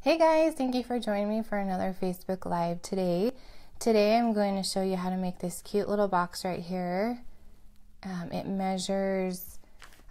Hey guys, thank you for joining me for another Facebook Live today. Today I'm going to show you how to make this cute little box right here. Um, it measures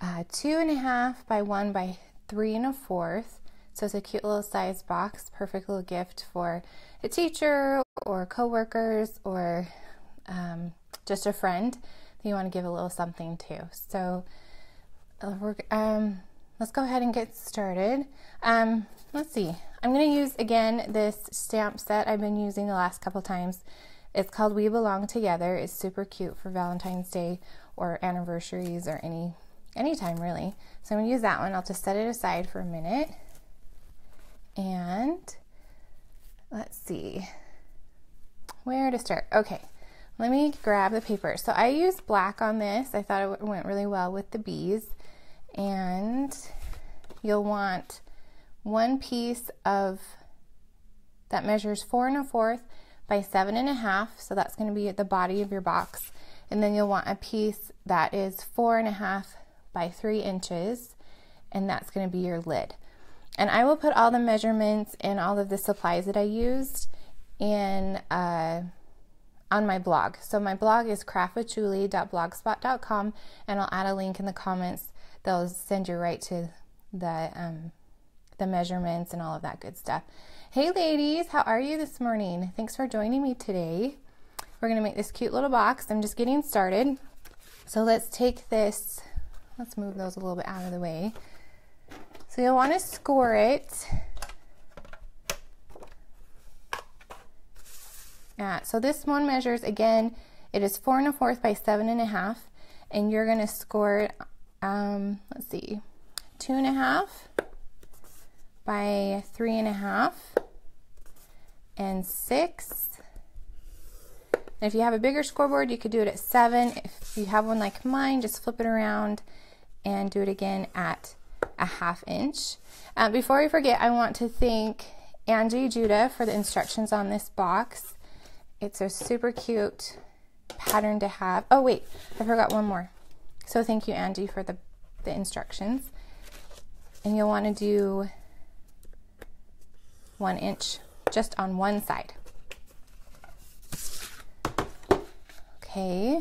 uh, two and a half by one by three and a fourth. So it's a cute little size box, perfect little gift for a teacher or coworkers or um, just a friend that you want to give a little something to. So uh, um, let's go ahead and get started. Um, let's see. I'm going to use again this stamp set I've been using the last couple times. It's called We Belong Together. It's super cute for Valentine's Day or anniversaries or any anytime really. So I'm going to use that one. I'll just set it aside for a minute. And let's see where to start. Okay, let me grab the paper. So I used black on this. I thought it went really well with the bees. And you'll want one piece of that measures four and a fourth by seven and a half. So that's going to be at the body of your box. And then you'll want a piece that is four and a half by three inches. And that's going to be your lid. And I will put all the measurements and all of the supplies that I used in uh, on my blog. So my blog is craftwithjulie.blogspot.com, and I'll add a link in the comments. that'll send you right to the um, the measurements and all of that good stuff. Hey ladies, how are you this morning? Thanks for joining me today. We're gonna make this cute little box. I'm just getting started. So let's take this. Let's move those a little bit out of the way. So you'll want to score it. At, so this one measures, again, it is four and a fourth by seven and a half. And you're to score it, um, let's see, two and a half by three and a half and six. And if you have a bigger scoreboard, you could do it at seven. If you have one like mine, just flip it around and do it again at a half inch. Uh, before I forget, I want to thank Angie Judah for the instructions on this box. It's a super cute pattern to have. Oh wait, I forgot one more. So thank you Angie for the, the instructions. And you'll want to do one inch just on one side. Okay.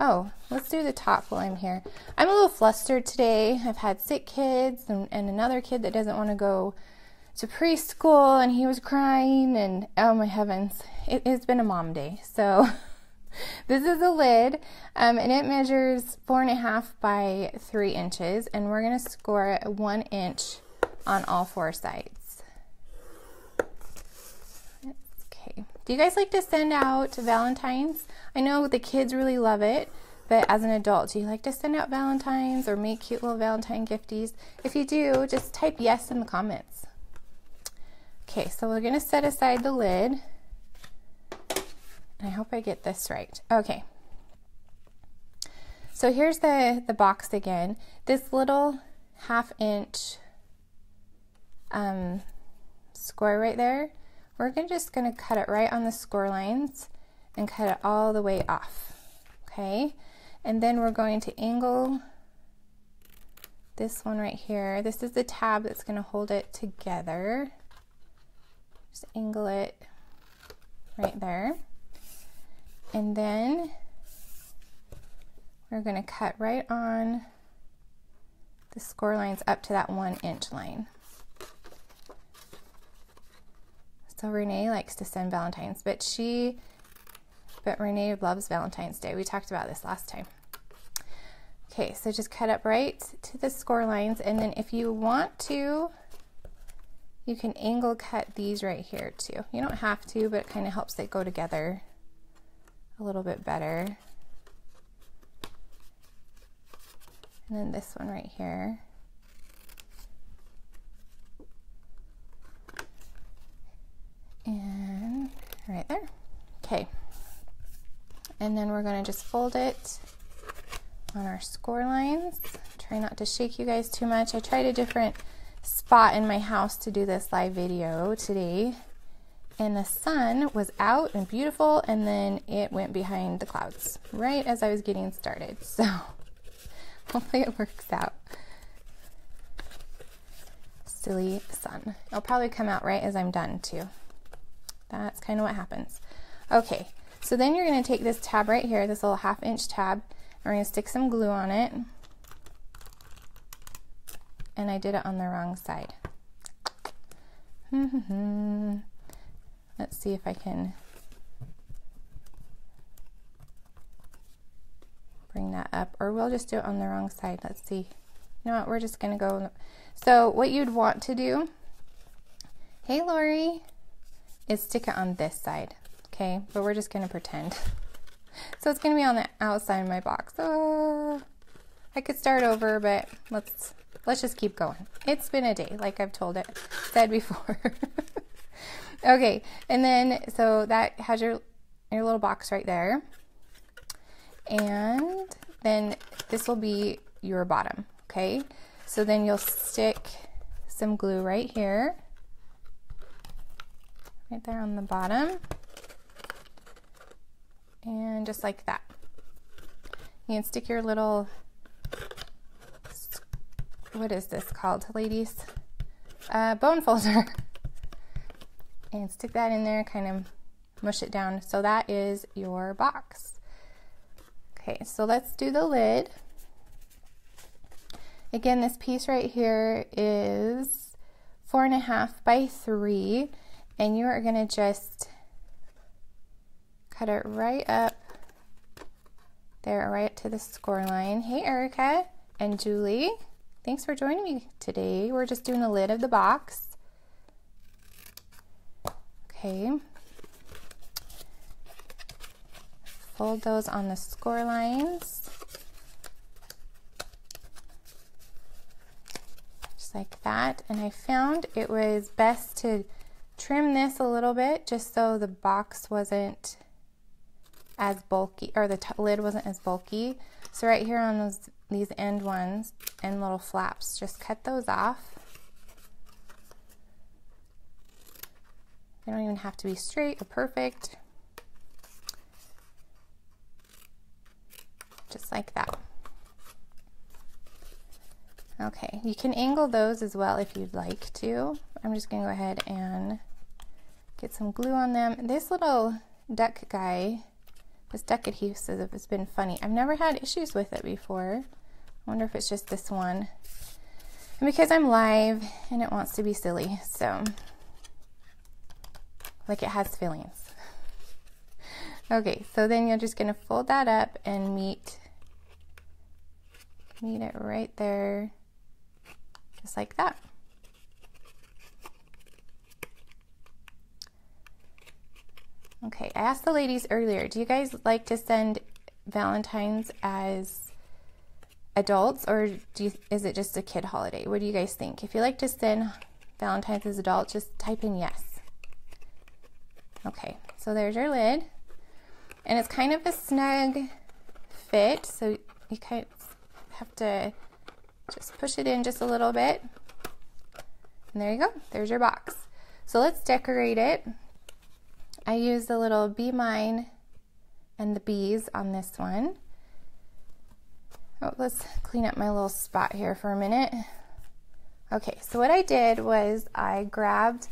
Oh, let's do the top while I'm here. I'm a little flustered today. I've had sick kids and, and another kid that doesn't want to go to preschool and he was crying and oh my heavens, it, has been a mom day. So this is a lid um, and it measures four and a half by three inches and we're going to score it one inch on all four sides. Okay. Do you guys like to send out Valentine's? I know the kids really love it, but as an adult, do you like to send out Valentines or make cute little Valentine gifties? If you do, just type yes in the comments. Okay, so we're going to set aside the lid. I hope I get this right. Okay. So here's the, the box again. This little half inch um, square right there, we're just going to cut it right on the score lines and cut it all the way off. Okay, and then we're going to angle this one right here. This is the tab that's going to hold it together. Just angle it right there. And then we're going to cut right on the score lines up to that one inch line. So Renee likes to send Valentine's, but she but Renee loves Valentine's Day. We talked about this last time. Okay, so just cut up right to the score lines, and then if you want to, you can angle cut these right here too. You don't have to, but it kind of helps they go together a little bit better. And then this one right here. And right there. Okay and then we're going to just fold it on our score lines. Try not to shake you guys too much. I tried a different spot in my house to do this live video today and the sun was out and beautiful and then it went behind the clouds right as I was getting started. So hopefully it works out. silly sun. It'll probably come out right as I'm done too. That's kind of what happens. Okay, so then you're going to take this tab right here, this little half inch tab, and we're going to stick some glue on it. And I did it on the wrong side. Let's see if I can bring that up, or we'll just do it on the wrong side. Let's see. You know what? We're just going to go. So, what you'd want to do, hey Lori, is stick it on this side. Okay, but we're just to pretend. So, it's to be on the outside of my box. Oh, I could start over, but let's let's just keep going. It's been a day, like I've told it said before. okay, and then so that has your your little box right there. And then this will be your bottom, okay? So then you'll stick some glue right here, right there on the bottom, and just like that. You can stick your little, what is this called, ladies? Uh, bone folder. and stick that in there, kind of mush it down. So that is your box. Okay, so let's do the lid. Again, this piece right here is four and a half by three, and you are gonna just cut it right up there, right to the score line. Hey, Erica and Julie. Thanks for joining me today. We're just doing the lid of the box. Okay. fold those on the score lines. Just like that. And I found it was best to trim this a little bit just so the box wasn't as bulky or the lid wasn't as bulky. So right here on those these end ones and little flaps, just cut those off. They don't even have to be straight or perfect. just like that. Okay, you can angle those as well if you'd like to. I'm just gonna go ahead and get some glue on them. This little duck guy, this duck adhesive has been funny. I've never had issues with it before. I wonder if it's just this one. And because I'm live and it wants to be silly, so like it has feelings. Okay, so then you're just gonna fold that up and meet meet it right there, just like that. Okay, I asked the ladies earlier, do you guys like to send Valentine's as adults or do you, is it just a kid holiday? What do you guys think? If you like to send Valentine's as adults, just type in yes. Okay, so there's your lid. And it's kind of a snug fit, so you kind of have to just push it in just a little bit. And there you go, there's your box. So let's decorate it. I used the little Be Mine and the bees on this one. Oh, let's clean up my little spot here for a minute. Okay, so what I did was I grabbed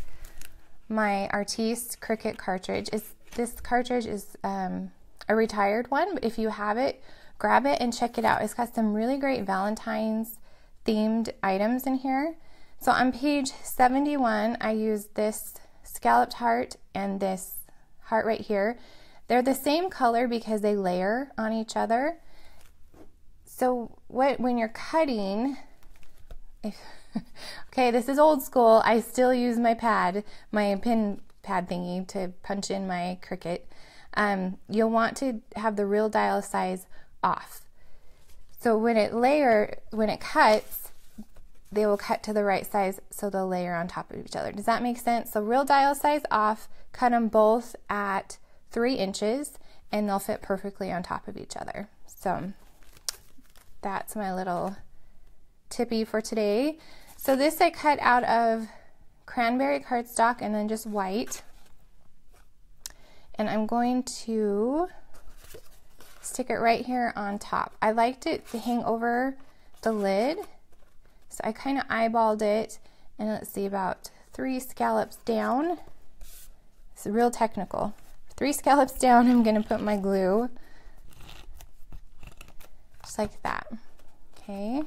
my Artiste Cricut cartridge. Is This cartridge is um, a retired one, but if you have it, grab it and check it out. It's got some really great Valentine's themed items in here. So on page 71, I used this scalloped heart and this heart right here. They're the same color because they layer on each other. So what when you're cutting, if, okay, this is old school. I still use my pad, my pin pad thingy to punch in my Cricut. Um, you'll want to have the real dial size off. So when it layer, when it cuts, they will cut to the right size so they'll layer on top of each other. Does that make sense? So real dial size off, cut them both at three inches and they'll fit perfectly on top of each other. So that's my little tippy for today. So this I cut out of cranberry cardstock and then just white. And I'm going to stick it right here on top. I liked it to hang over the lid, so I kind of eyeballed it and let's see about three scallops down. It's real technical. Three scallops down, I'm going to put my glue just like that. Okay,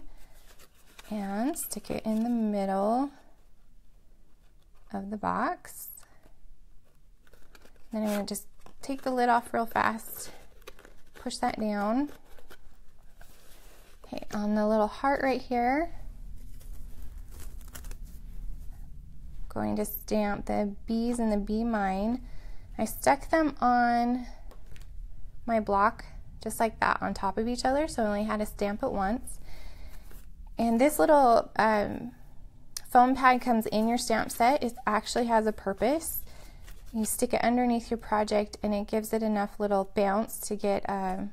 and stick it in the middle of the box. Then I'm to just take the lid off real fast, push that down. Okay, on the little heart right here, going to stamp the bees and the Be Mine. I stuck them on my block just like that on top of each other, so I only had to stamp it once. And this little um, foam pad comes in your stamp set. It actually has a purpose. You stick it underneath your project and it gives it enough little bounce to get um,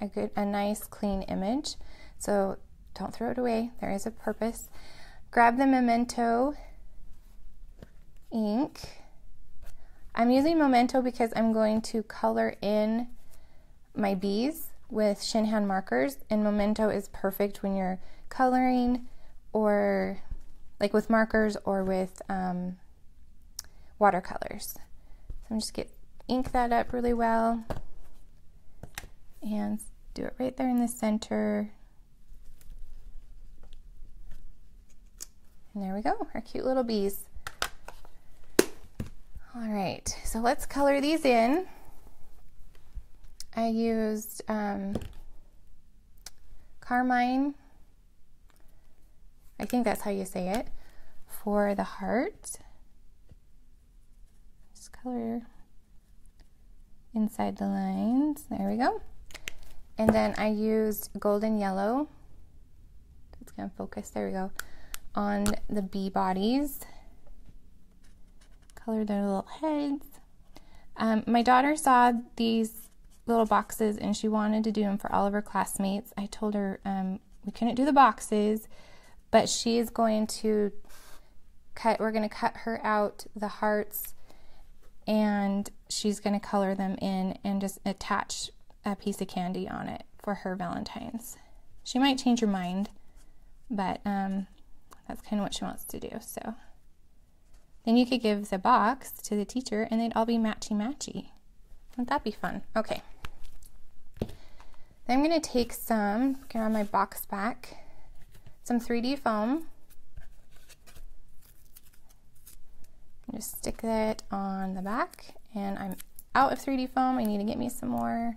a good, a nice clean image. So don't throw it away. There is a purpose. Grab the Memento ink. I'm using Memento because I'm going to color in my bees with Shinhan markers, and Memento is perfect when you're coloring or like with markers or with um, watercolors. So I'm just get ink that up really well and do it right there in the center. And there we go, our cute little bees. All right, so let's color these in. I used um, Carmine, I think that's how you say it, for the heart. Just color inside the lines. There we go. And then I used golden yellow. It's going to focus. There we go. On the bee bodies. Color their little heads. Um, my daughter saw these little boxes and she wanted to do them for all of her classmates. I told her um, we couldn't do the boxes, but she is going to cut, we're going to cut her out the hearts and she's going to color them in and just attach a piece of candy on it for her Valentine's. She might change her mind, but um, that's kind of what she wants to do. So then you could give the box to the teacher and they'd all be matchy matchy. Wouldn't that be fun? Okay. Then I'm going to take some, on my box back, some 3D foam. Just stick that on the back and I'm out of 3D foam. I need to get me some more.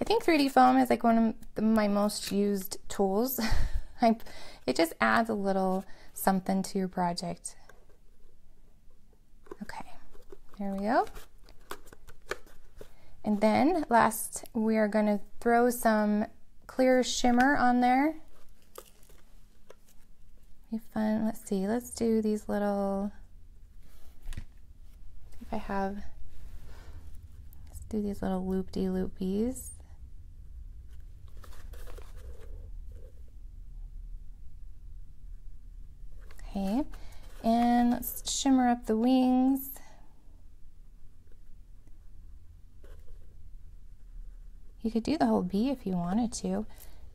I think 3D foam is like one of my most used tools. I, it just adds a little something to your project. Okay, there we go. And then last, we are going to throw some clear shimmer on there. Be fun. Let's see. Let's do these little. If I have. Let's do these little loop-de loopies. Okay, and let's shimmer up the wings. You could do the whole bee if you wanted to.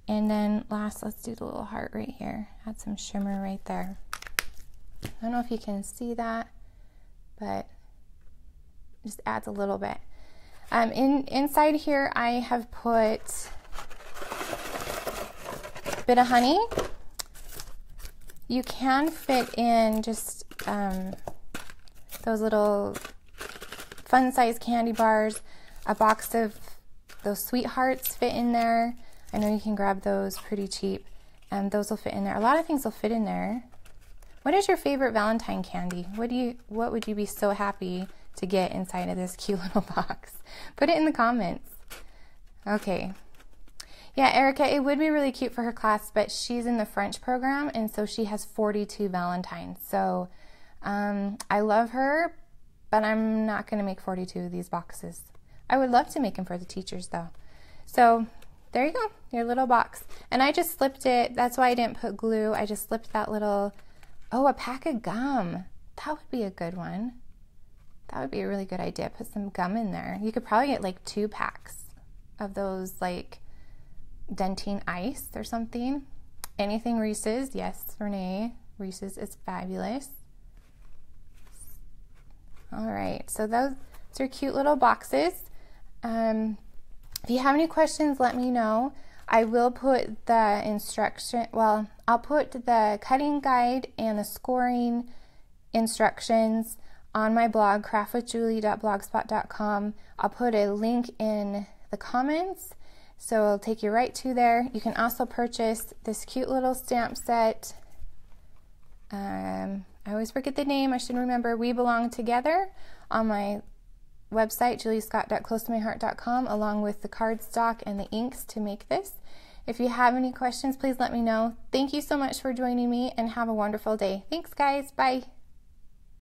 And then last, let's do the little heart right here. Add some shimmer right there. I don't know if you can see that, but just adds a little bit. Um, in inside here, I have put a bit of honey. You can fit in just um, those little fun size candy bars, a box of those sweethearts fit in there. I know you can grab those pretty cheap, and those will fit in there. A lot of things will fit in there. What is your favorite Valentine candy? What do you what would you be so happy to get inside of this cute little box? Put it in the comments. Okay. Yeah, Erica, it would be really cute for her class, but she's in the French program, and so she has 42 Valentines. So um, I love her, but I'm not going to make 42 of these boxes. I would love to make them for the teachers though. So there you go, your little box. And I just slipped it, that's why I didn't put glue. I just slipped that little, oh, a pack of gum. That would be a good one. That would be a really good idea. Put some gum in there. You could probably get like two packs of those like Dentyne Ice or something. Anything Reese's, yes, Renee. Reese's is fabulous. All right, so those are cute little boxes. Um, if you have any questions, let me know. I will put the instruction, well, I'll put the cutting guide and the scoring instructions on my blog, craftwithjulie.blogspot.com. I'll put a link in the comments, so it'll take you right to there. You can also purchase this cute little stamp set. Um, I always forget the name, I should remember. We Belong Together on my website, juliescott.closetomyheart.com, along with the cardstock and the inks to make this. If you have any questions, please let me know. Thank you so much for joining me and have a wonderful day. Thanks, guys. Bye.